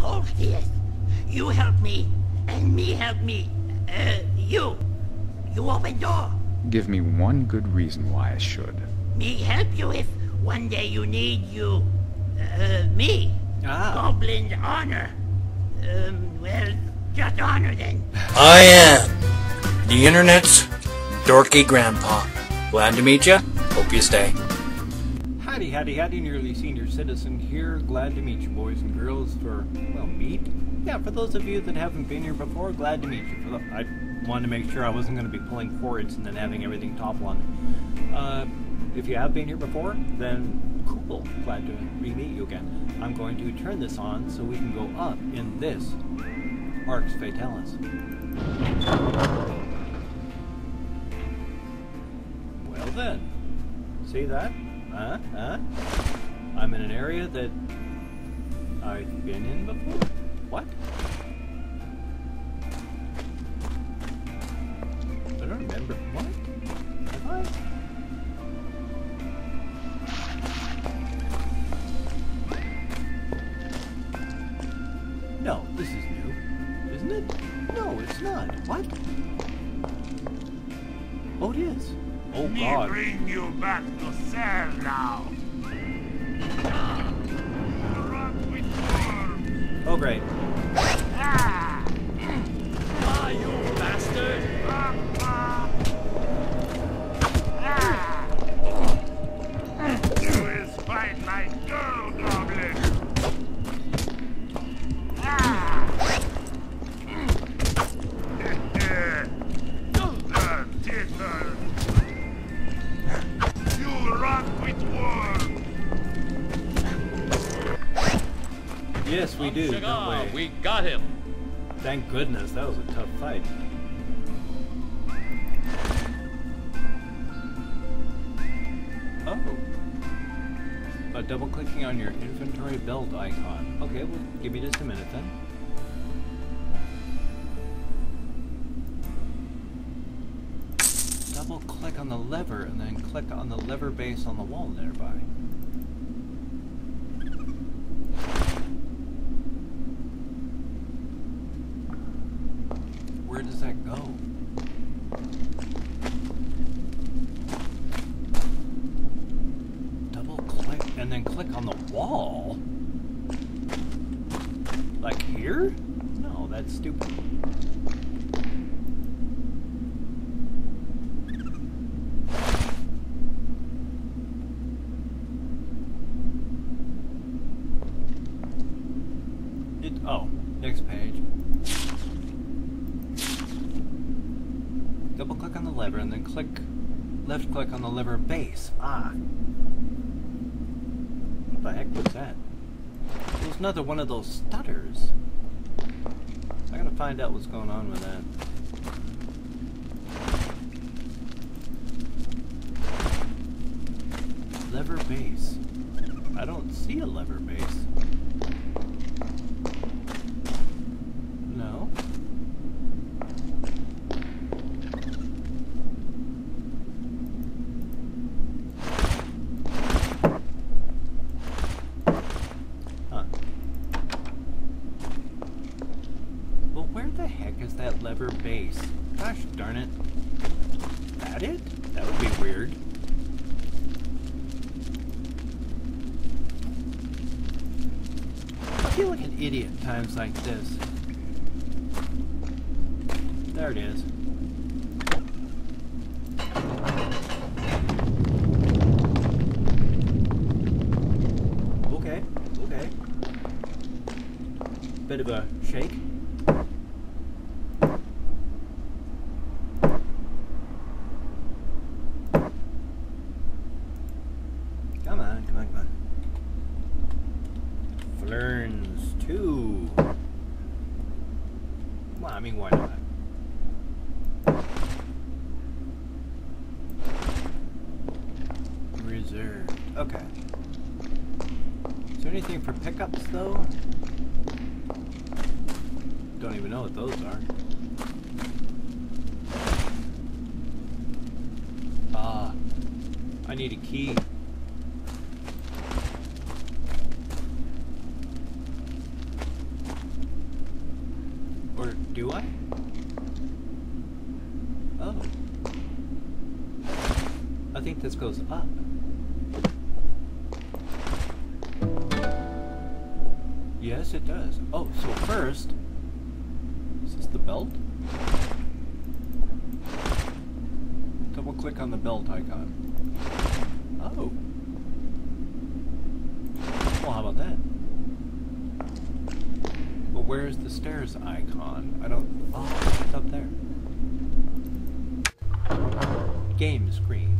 Holthius, you help me, and me help me. Uh, you. You open door. Give me one good reason why I should. Me help you if one day you need you. Uh, me. Ah. Goblin's honor. Um, well, just honor then. I am the internet's dorky grandpa. Glad to meet you. Hope you stay. Howdy, howdy, howdy, nearly senior citizen here. Glad to meet you, boys and girls, for, well, meet? Yeah, for those of you that haven't been here before, glad to meet you. For the, I wanted to make sure I wasn't going to be pulling cords and then having everything topple on me. Uh, if you have been here before, then cool. Glad to re-meet you again. I'm going to turn this on so we can go up in this Arx Fatalis. Well then, see that? Huh? Huh? I'm in an area that I've been in before. What? I don't remember. What? Have I? No, this is new. Isn't it? No, it's not. What? Oh, it is. Oh, God. bring you back Thank goodness, that was a tough fight. Oh. By double clicking on your inventory belt icon. Okay, well, give me just a minute then. Double click on the lever and then click on the lever base on the wall nearby. Where does that go? Double click and then click on the wall? Like here? No, that's stupid. It, oh, next page. Double click on the lever and then click left click on the lever base. Ah. What the heck was that? It was another one of those stutters. I gotta find out what's going on with that. Lever base. I don't see a lever base. No. Huh. Well, where the heck is that lever base? Gosh darn it. That it? That would be weird. I feel like an idiot times like this. There it is. Okay, okay. Bit of a shake. Come on, come on, come on. Flurns 2. Well, I mean, why not? Reserved. Okay. Is there anything for pickups, though? Don't even know what those are. Ah. I need a key. Or do I? Oh. I think this goes up. Yes, it does. Oh, so first, is this the belt? Double click on the belt icon. Oh. Well, how about that? But where's the stairs icon? I don't. Oh, it's up there. Game screen.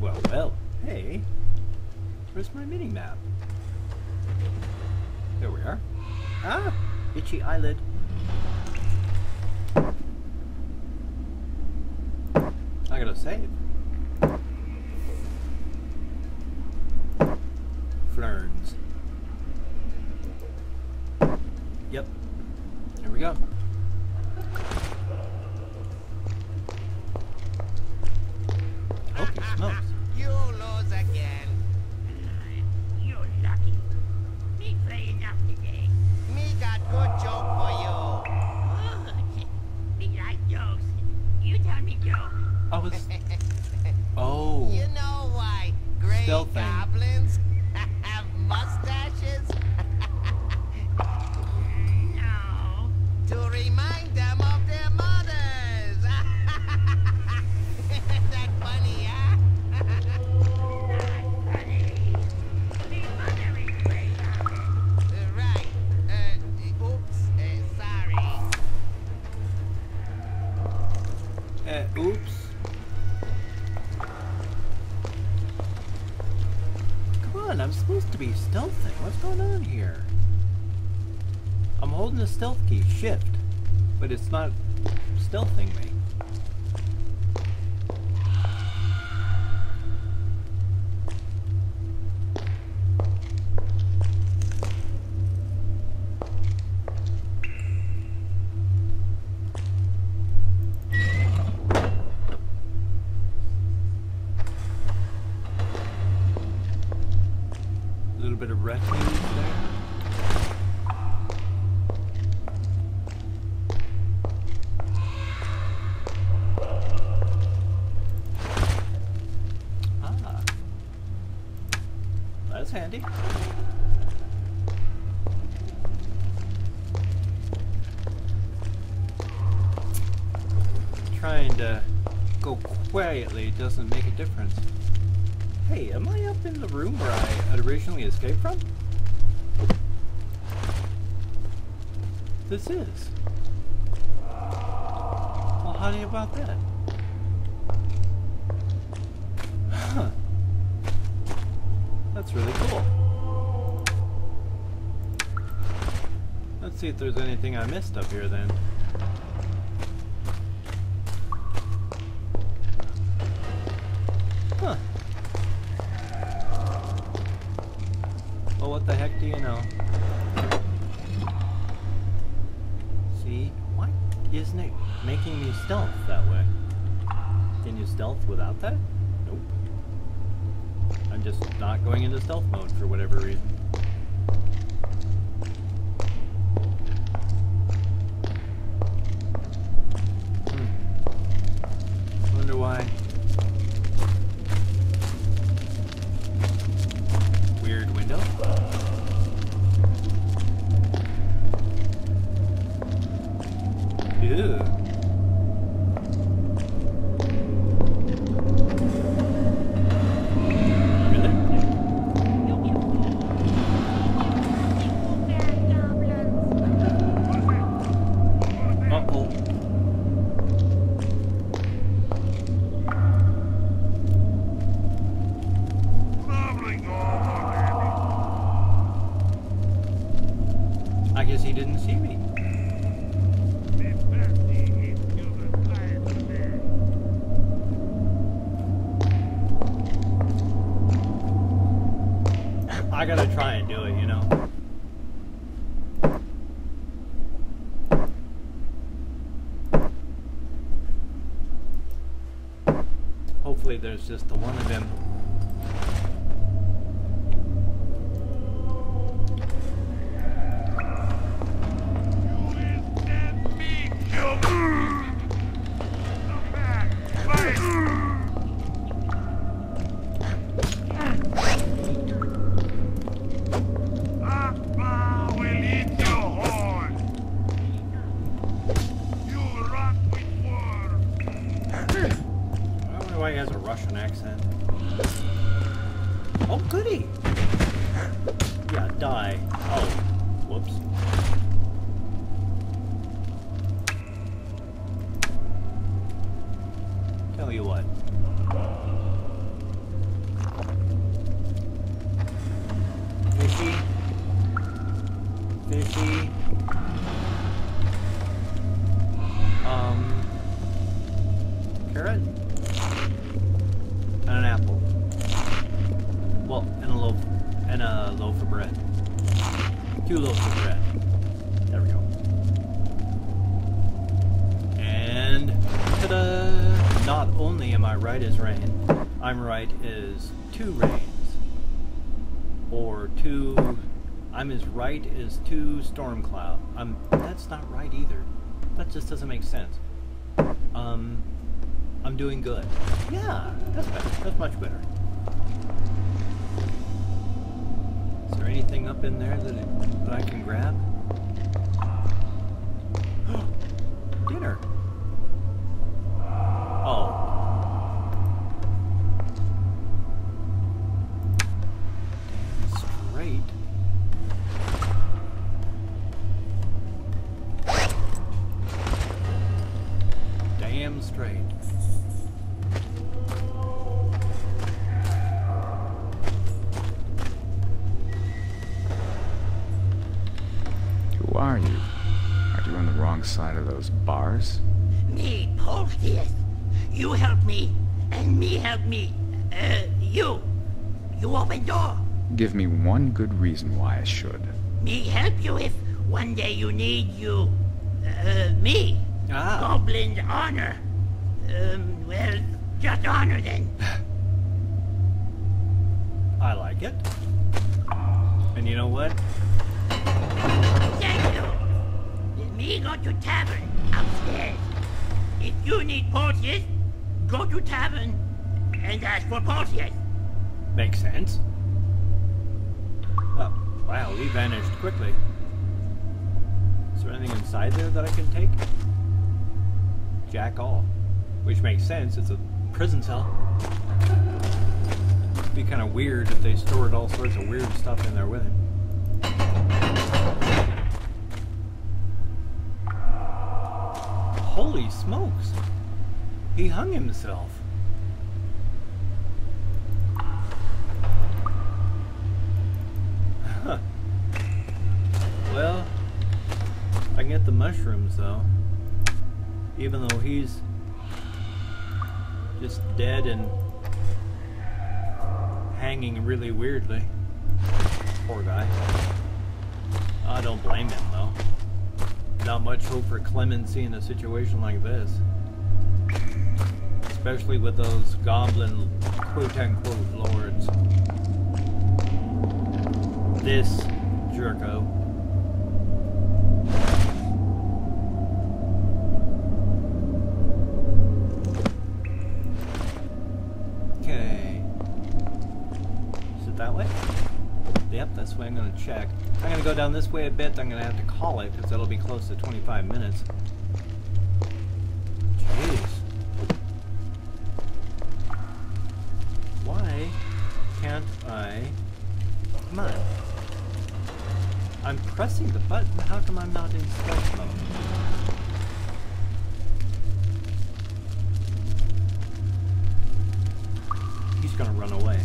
Well, well. Hey. Where's my mini map? There we are. Ah! Itchy eyelid. Save. Flurns. Yep. Here we go. Holy smokes. You lose again. You're lucky. Me play enough today. Me got good joke for you. Oh, me like jokes. You tell me jokes. I was. Oh. You know why thing. goblins I'm supposed to be stealthing. What's going on here? I'm holding the stealth key, shift, but it's not stealthing me. Bit of refuge there. Ah. That's handy. Trying to go quietly doesn't make a difference. Hey, am I up in the room where I originally escaped from? This is. Well, how do you about that? Huh. That's really cool. Let's see if there's anything I missed up here then. What the heck do you know? See, why isn't it making me stealth that way? Can you stealth without that? Nope. I'm just not going into stealth mode for whatever reason. Ew. I gotta try and do it, you know. Hopefully there's just the one of him. Tell you what. I'm right as two rains, or two. I'm as right as two storm cloud. I'm. That's not right either. That just doesn't make sense. Um. I'm doing good. Yeah, that's better. That's much better. Is there anything up in there that, it, that I can grab? On side of those bars? Me, Porteous. You help me, and me help me. Uh, you. You open door. Give me one good reason why I should. Me help you if one day you need you. Uh, me. Ah. Goblin's honor. Um, well, just honor then. I like it. And you know what? Me go to tavern upstairs. If you need Porteous, go to tavern and ask for Porteous. Makes sense. Oh, wow, he vanished quickly. Is there anything inside there that I can take? Jack all. Which makes sense, it's a prison cell. It'd be kind of weird if they stored all sorts of weird stuff in there with it. Holy smokes! He hung himself. Well, I get the mushrooms though. Even though he's just dead and hanging really weirdly. Poor guy. I don't blame him though. Not much hope for clemency in a situation like this. Especially with those goblin quote unquote lords. This jerko. Check. I'm gonna go down this way a bit, I'm gonna have to call it, because it'll be close to 25 minutes. Jeez. Why can't I... Come on. I'm pressing the button, how come I'm not in stealth mode? He's gonna run away.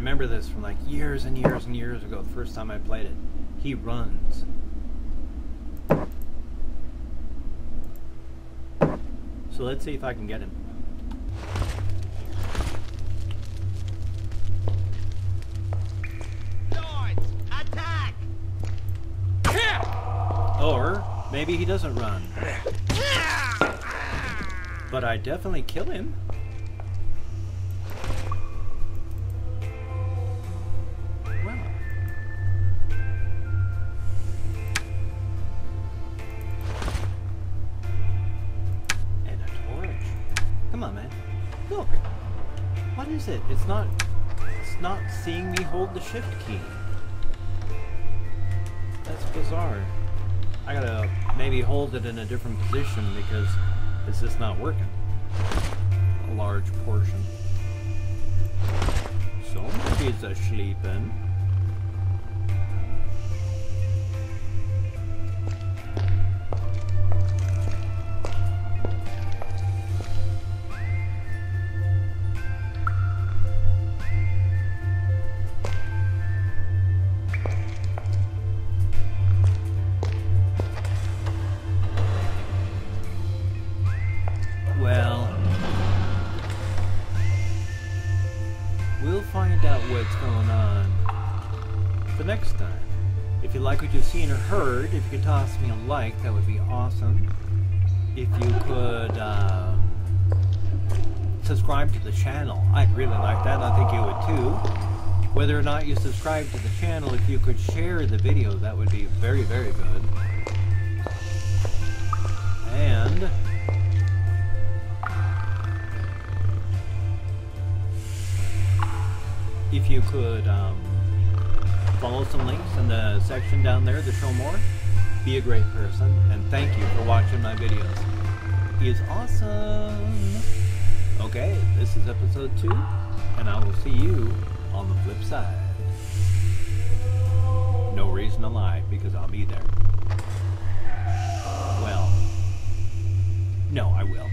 Remember this from like years and years and years ago, the first time I played it. He runs. So let's see if I can get him. Lords, attack! Or maybe he doesn't run. But I definitely kill him. It's not. It's not seeing me hold the shift key. That's bizarre. I gotta maybe hold it in a different position because it's just not working? A large portion. Somebody's a sleeping. What's going on the next time. If you like what you've seen or heard, if you could toss me a like, that would be awesome. If you could um, subscribe to the channel, I'd really like that. I think you would too. Whether or not you subscribe to the channel, if you could share the video, that would be very, very good. If you could um, follow some links in the section down there to show more, be a great person, and thank you for watching my videos. He is awesome! Okay, this is episode 2, and I will see you on the flip side. No reason to lie, because I'll be there. Well, no, I will.